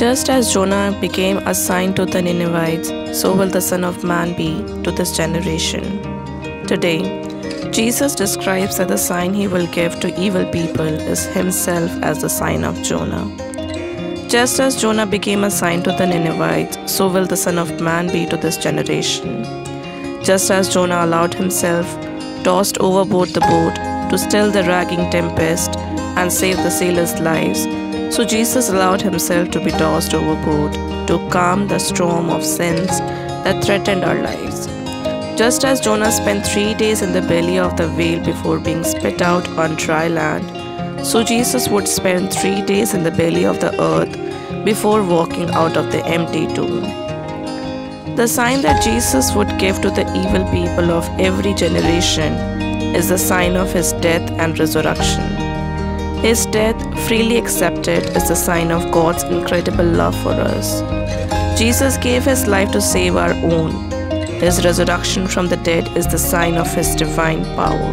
Just as Jonah became a sign to the Ninevites, so will the Son of Man be to this generation. Today, Jesus describes that the sign he will give to evil people is himself as the sign of Jonah. Just as Jonah became a sign to the Ninevites, so will the Son of Man be to this generation. Just as Jonah allowed himself tossed overboard the boat to still the raging tempest and save the sailors' lives, so Jesus allowed himself to be tossed overboard to calm the storm of sins that threatened our lives. Just as Jonah spent three days in the belly of the whale before being spit out on dry land, so Jesus would spend three days in the belly of the earth before walking out of the empty tomb. The sign that Jesus would give to the evil people of every generation is the sign of his death and resurrection. His death, freely accepted, is a sign of God's incredible love for us. Jesus gave his life to save our own. His resurrection from the dead is the sign of his divine power.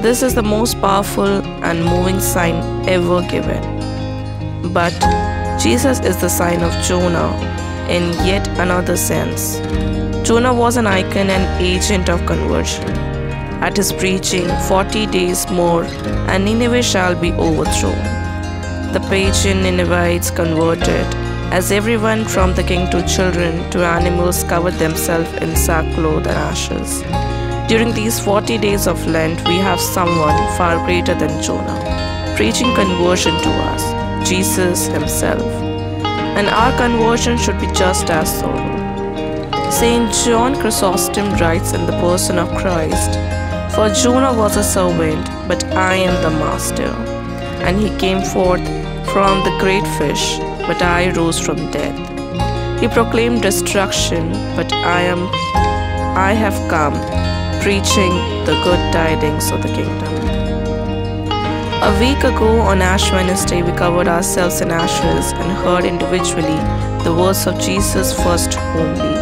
This is the most powerful and moving sign ever given. But Jesus is the sign of Jonah in yet another sense. Jonah was an icon and agent of conversion. At his preaching, 40 days more, and Nineveh shall be overthrown. The pagan Ninevites converted, as everyone from the king to children to animals covered themselves in sackcloth and ashes. During these 40 days of Lent, we have someone far greater than Jonah, preaching conversion to us, Jesus Himself. And our conversion should be just as thorough. Saint John Chrysostom writes in the person of Christ For Jonah was a servant, but I am the master. And he came forth from the great fish, but I rose from death. He proclaimed destruction, but I am I have come preaching the good tidings of the kingdom. A week ago on Ash Wednesday, we covered ourselves in ashes and heard individually the words of Jesus first homily.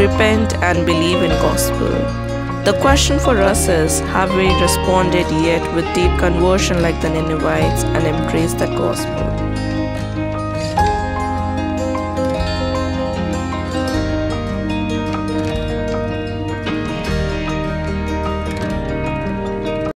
Repent and believe in gospel. The question for us is have we responded yet with deep conversion like the Ninevites and embraced the gospel?